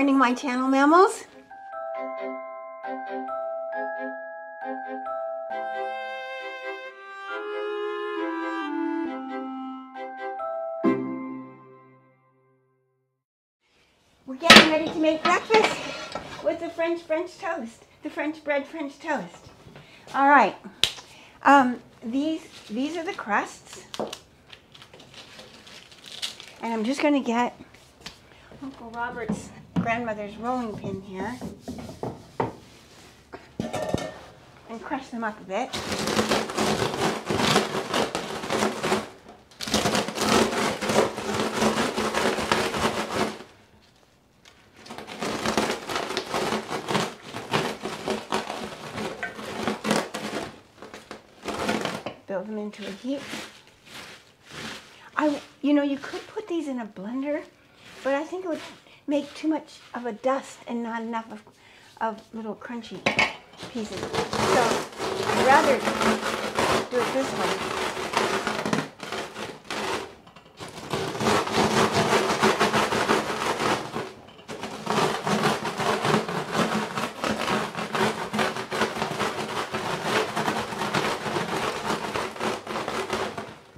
morning, my channel mammals. We're getting ready to make breakfast with the French French toast, the French bread French toast. All right, um, these these are the crusts, and I'm just going to get Uncle Robert's grandmother's rolling pin here and crush them up a bit. Build them into a heap. I, you know, you could put these in a blender, but I think it would make too much of a dust and not enough of, of little crunchy pieces. So I'd rather do it this way.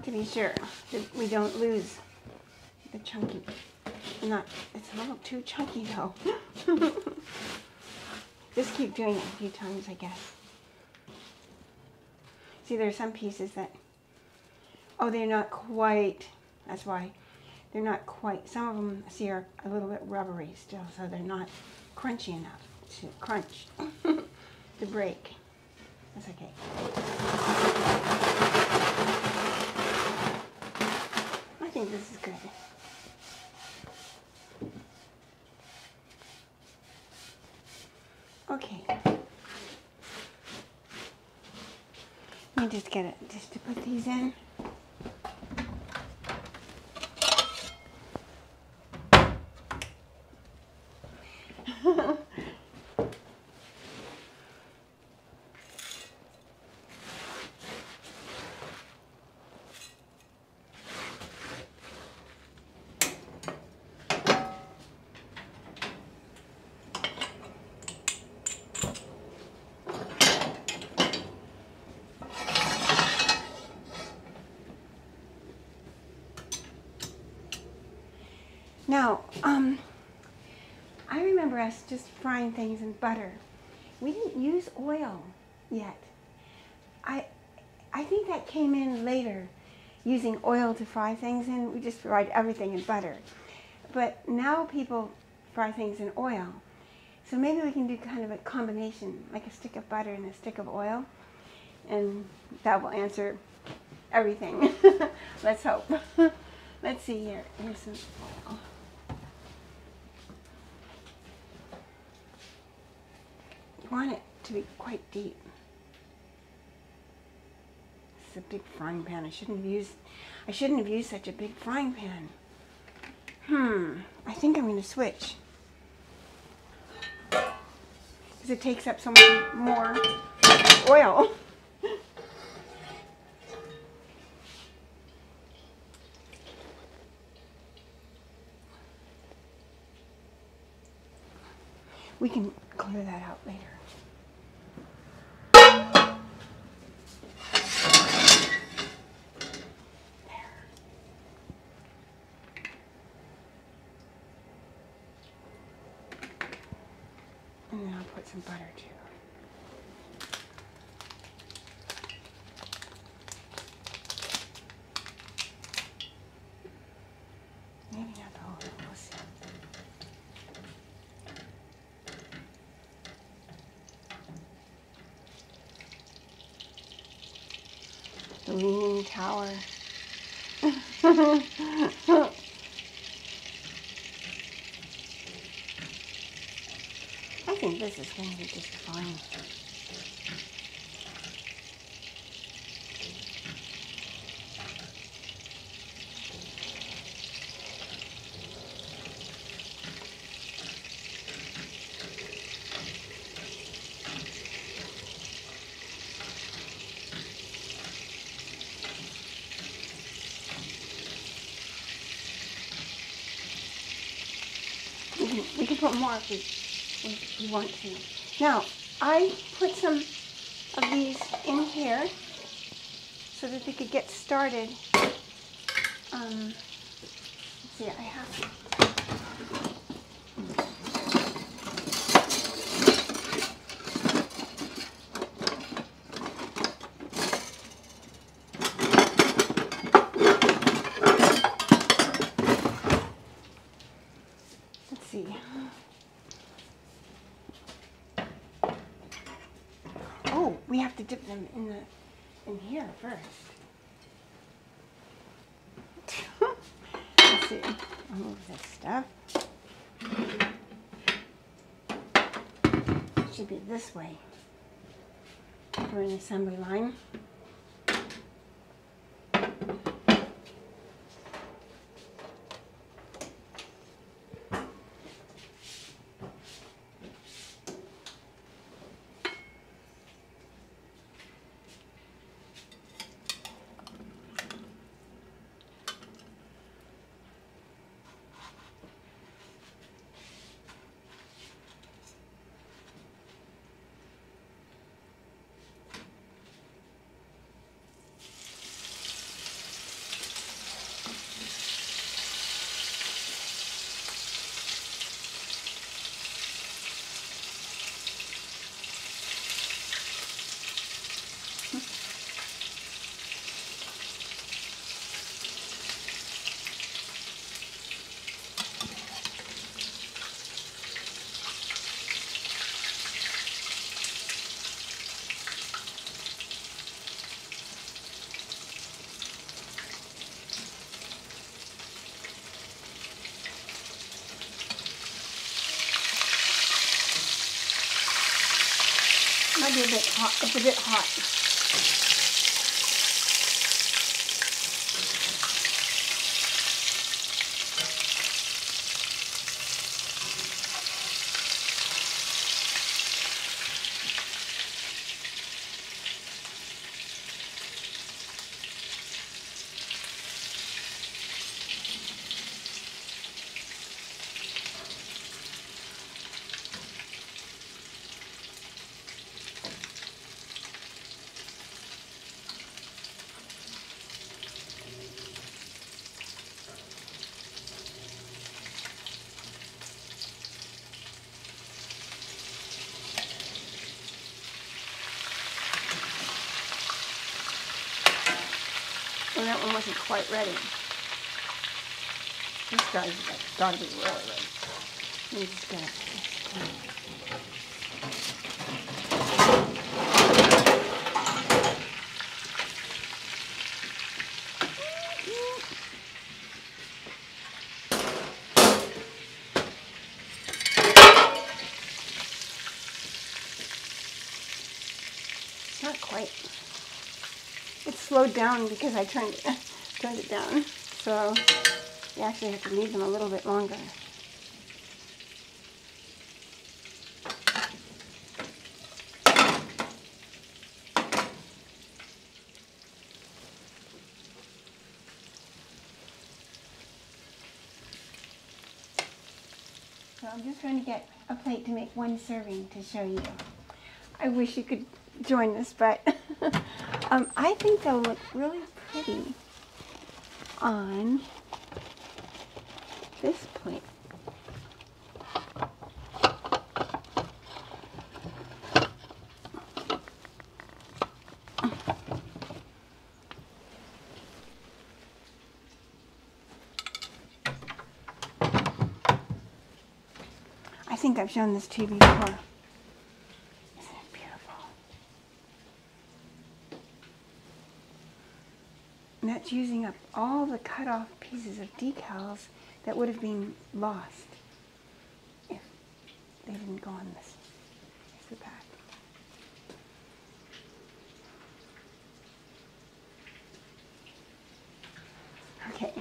To be sure that we don't lose the chunky. Not, it's a little too chunky though. Just keep doing it a few times, I guess. See, there are some pieces that, oh, they're not quite, that's why, they're not quite, some of them, see, are a little bit rubbery still, so they're not crunchy enough to crunch, to break. That's okay. I think this is good. Okay. Let me just get it, just to put these in. Now, um, I remember us just frying things in butter. We didn't use oil yet. I, I think that came in later, using oil to fry things in. We just fried everything in butter. But now people fry things in oil. So maybe we can do kind of a combination, like a stick of butter and a stick of oil. And that will answer everything. Let's hope. Let's see here. Here's some oil. Want it to be quite deep. Is a big frying pan. I shouldn't have used I shouldn't have used such a big frying pan. Hmm. I think I'm gonna switch. Because it takes up so much more oil. We can clear that out later. Put some butter too. Maybe not the whole thing. We'll see. The Leaning Tower. I think this is going to be just fine. We can put more if we, we want to. Now I put some of these in here so that they could get started. Um, see, I have. Let's see. Oh, we have to dip them in the in here first. Let's see. I'll this stuff. Should be this way for an assembly line. A bit hot. It's a bit hot. Wasn't quite ready. This guy's got to be really ready. I'm just gonna. It's not quite. It slowed down because I turned it, turned it down. So you actually have to leave them a little bit longer. So I'm just trying to get a plate to make one serving to show you. I wish you could join us, but um, I think they'll look really pretty on this plate. I think I've shown this to you before. Isn't it beautiful? And that's using up all the cut off pieces of decals that would have been lost if they didn't go on this. Here's the back. Okay.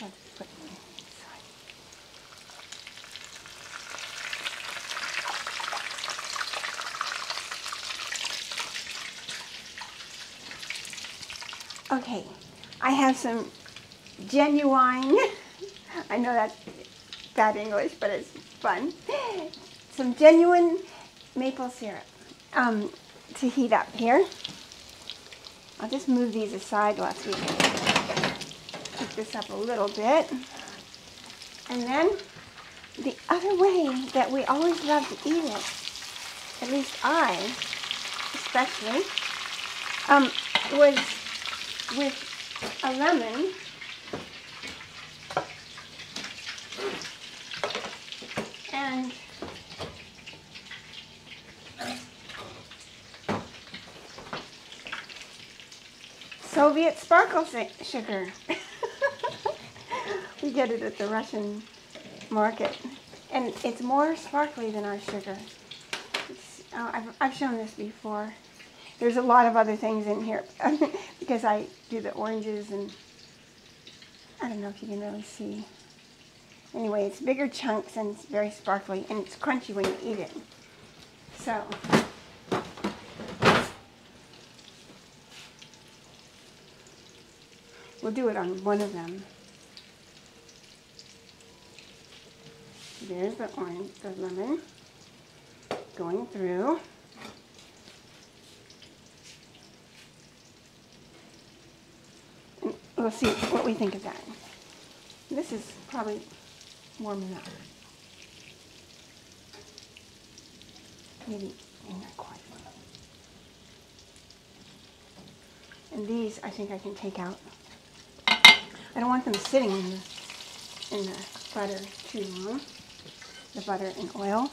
I'll just put it inside. Okay, I have some genuine, I know that's bad English, but it's fun. Some genuine maple syrup um, to heat up here. I'll just move these aside while we heat this up a little bit. And then the other way that we always love to eat it, at least I especially, um, was with a lemon and Soviet sparkle sugar. we get it at the Russian market. And it's more sparkly than our sugar. Uh, I've, I've shown this before. There's a lot of other things in here because I do the oranges and I don't know if you can really see. Anyway, it's bigger chunks and it's very sparkly and it's crunchy when you eat it. So, we'll do it on one of them. There's the orange, the lemon going through. We'll see what we think of that. This is probably warm enough. Maybe not quite. And these I think I can take out. I don't want them sitting in the, in the butter too long. The butter and oil.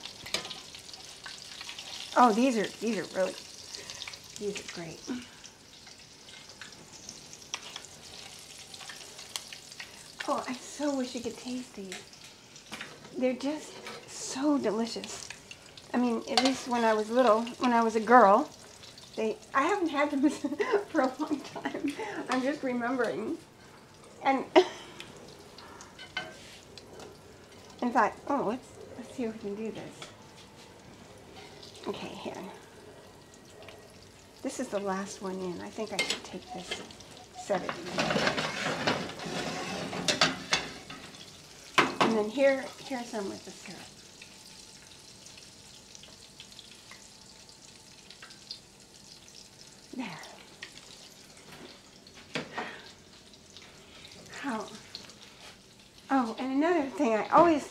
Oh, these are these are really these are great. Oh, I so wish you could taste these. They're just so delicious. I mean, at least when I was little, when I was a girl, they I haven't had them for a long time. I'm just remembering. And in fact, oh, let's let's see if we can do this. Okay, here. This is the last one in. I think I should take this, set it And then here, here's some with the syrup. There. How? Oh, and another thing I always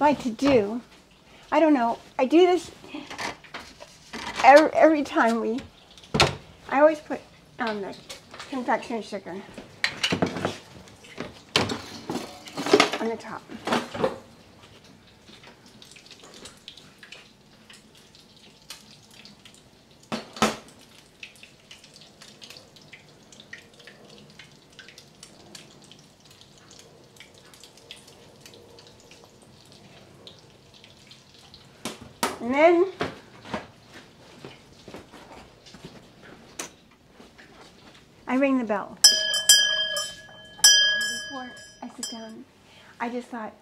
like to do, I don't know, I do this every, every time we, I always put um, the confectioner sugar on the top. And then I ring the bell. Before I sit down, I just thought,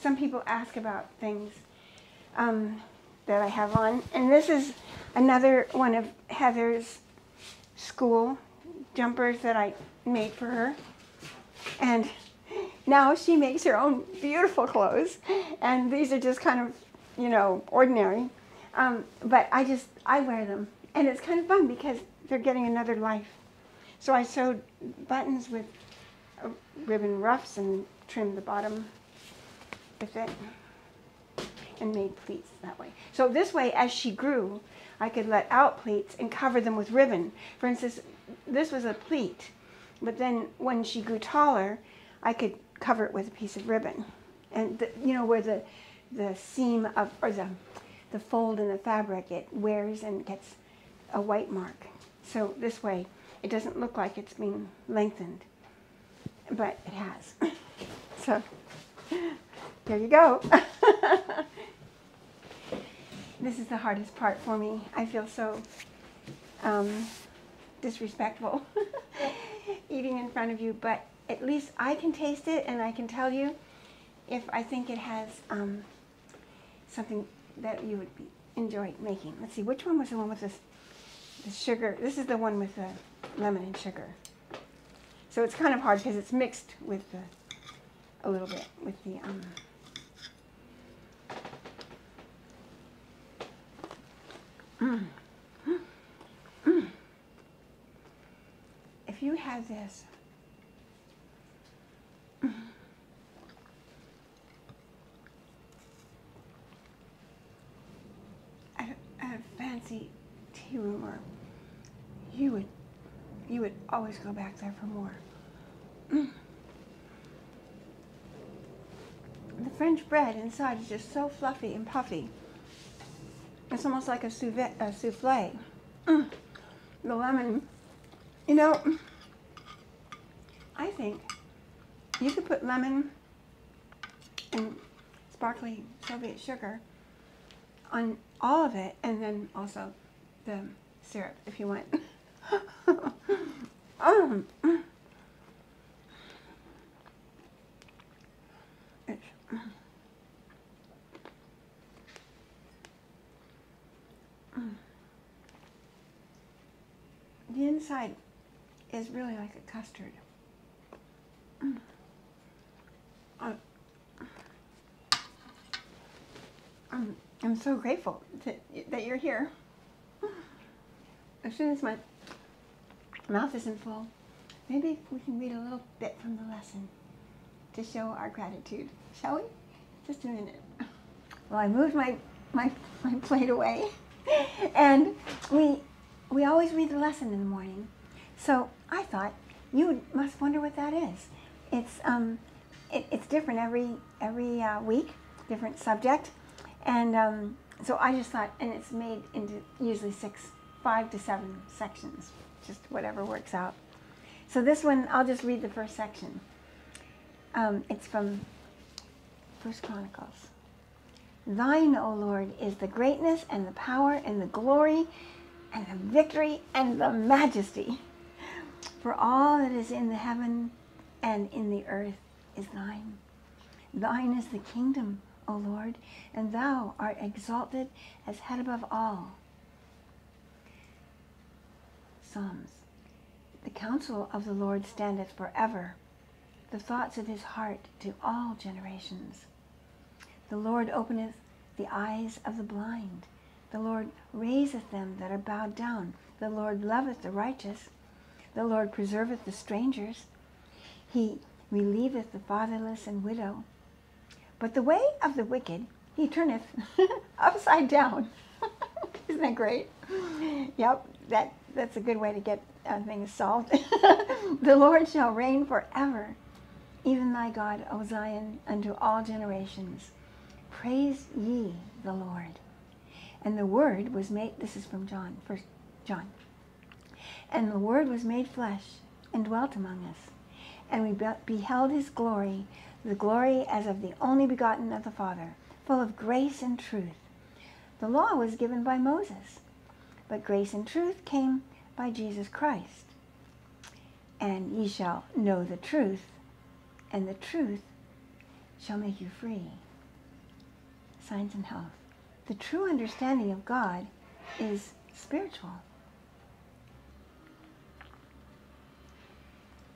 some people ask about things um, that I have on. And this is another one of Heather's school jumpers that I made for her. And now she makes her own beautiful clothes. And these are just kind of, you know, ordinary. Um, but I just, I wear them. And it's kind of fun because they're getting another life. So I sewed buttons with ribbon ruffs and trimmed the bottom with it and made pleats that way. So this way, as she grew, I could let out pleats and cover them with ribbon. For instance, this was a pleat, but then when she grew taller, I could cover it with a piece of ribbon. And the, you know where the the seam of or the the fold in the fabric it wears and gets a white mark. So this way, it doesn't look like it's being lengthened, but it has. so there you go. this is the hardest part for me. I feel so um, disrespectful eating in front of you, but at least I can taste it and I can tell you if I think it has um, something that you would be, enjoy making. Let's see, which one was the one with this, the sugar? This is the one with the lemon and sugar. So it's kind of hard because it's mixed with the, a little bit with the, um, mm. Mm. If you had this, mm, at a, at a tea room or you would you would always go back there for more. Mm. The French bread inside is just so fluffy and puffy. It's almost like a, a souffle. Mm. The lemon, you know, I think you could put lemon and sparkly Soviet sugar on all of it and then also the syrup if you want. um, the inside is really like a custard. Uh, I'm, so grateful that, that you're here. As soon as my mouth isn't full, maybe we can read a little bit from the lesson to show our gratitude, shall we? Just a minute. Well, I moved my, my, my plate away, and we, we always read the lesson in the morning. So I thought you must wonder what that is. It's, um, it, it's different every, every uh, week, different subject. And um, so I just thought, and it's made into usually six, five to seven sections just whatever works out. So this one, I'll just read the first section. Um, it's from First Chronicles. Thine, O Lord, is the greatness and the power and the glory and the victory and the majesty. For all that is in the heaven and in the earth is thine. Thine is the kingdom, O Lord, and thou art exalted as head above all. Psalms. The counsel of the Lord standeth forever, the thoughts of his heart to all generations. The Lord openeth the eyes of the blind. The Lord raiseth them that are bowed down. The Lord loveth the righteous. The Lord preserveth the strangers. He relieveth the fatherless and widow. But the way of the wicked he turneth upside down. Isn't that great? Yep, that that's a good way to get uh, things solved. the Lord shall reign forever, even thy God, O Zion, unto all generations. Praise ye the Lord. And the Word was made, this is from John, first John. And the Word was made flesh and dwelt among us. And we beheld his glory, the glory as of the only begotten of the Father, full of grace and truth. The law was given by Moses but grace and truth came by Jesus Christ. And ye shall know the truth, and the truth shall make you free. Science and Health. The true understanding of God is spiritual.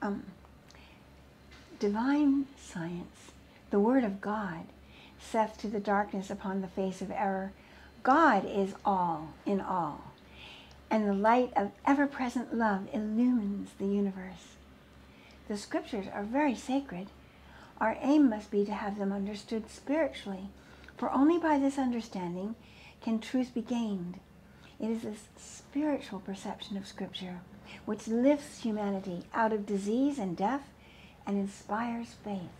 Um, divine science, the Word of God, saith to the darkness upon the face of error, God is all in all and the light of ever-present love illumines the universe. The scriptures are very sacred. Our aim must be to have them understood spiritually, for only by this understanding can truth be gained. It is this spiritual perception of Scripture which lifts humanity out of disease and death and inspires faith.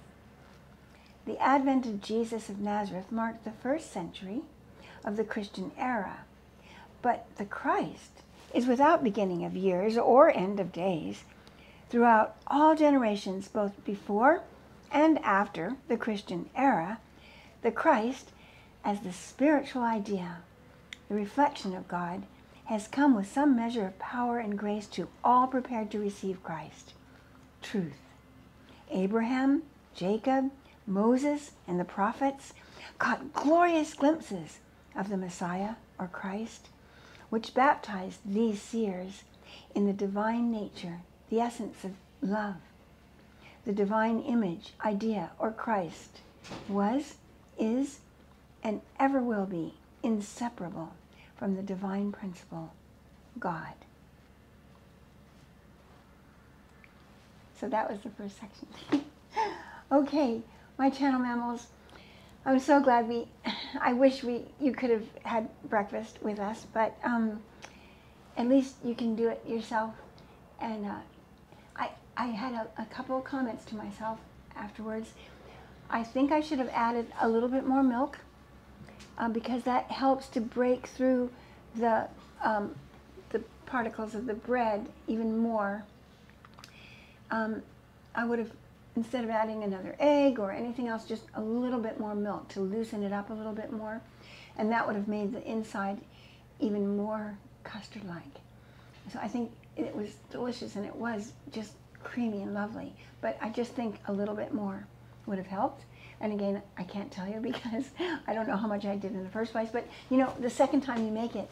The advent of Jesus of Nazareth marked the first century of the Christian era, but the Christ is without beginning of years or end of days. Throughout all generations, both before and after the Christian era, the Christ, as the spiritual idea, the reflection of God, has come with some measure of power and grace to all prepared to receive Christ. Truth. Abraham, Jacob, Moses, and the prophets caught glorious glimpses of the Messiah or Christ which baptized these seers in the divine nature, the essence of love, the divine image, idea, or Christ, was, is, and ever will be inseparable from the divine principle, God. So that was the first section. okay, my channel mammals. I'm so glad we, I wish we, you could have had breakfast with us, but um, at least you can do it yourself. And uh, I, I had a, a couple of comments to myself afterwards. I think I should have added a little bit more milk uh, because that helps to break through the, um, the particles of the bread even more. Um, I would have, instead of adding another egg or anything else, just a little bit more milk to loosen it up a little bit more. And that would have made the inside even more custard-like. So I think it was delicious and it was just creamy and lovely. But I just think a little bit more would have helped. And again, I can't tell you because I don't know how much I did in the first place. But you know, the second time you make it,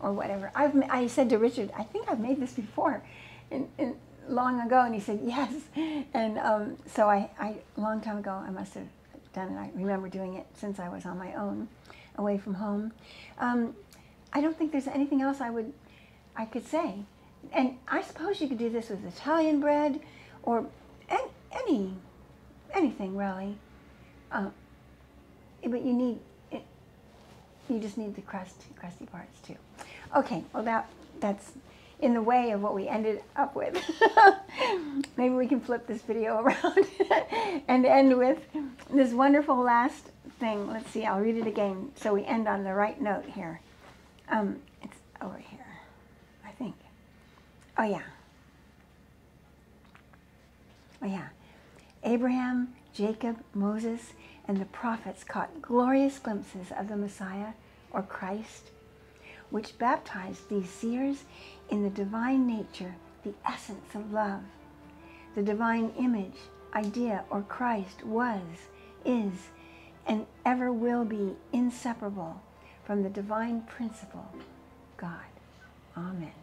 or whatever, I've I said to Richard, I think I've made this before, in, in long ago, and he said yes. And um, so I, I, long time ago, I must have done it. I remember doing it since I was on my own, away from home. Um, I don't think there's anything else I would, I could say. And I suppose you could do this with Italian bread, or any, any anything really. Uh, but you need, it, you just need the crust, crusty parts too. Okay, well that, that's in the way of what we ended up with. Maybe we can flip this video around and end with this wonderful last thing. Let's see, I'll read it again so we end on the right note here. Um, it's over here, I think. Oh yeah. Oh yeah. Abraham, Jacob, Moses, and the prophets caught glorious glimpses of the Messiah or Christ, which baptized these seers in the divine nature, the essence of love. The divine image, idea, or Christ was, is, and ever will be inseparable from the divine principle, God. Amen.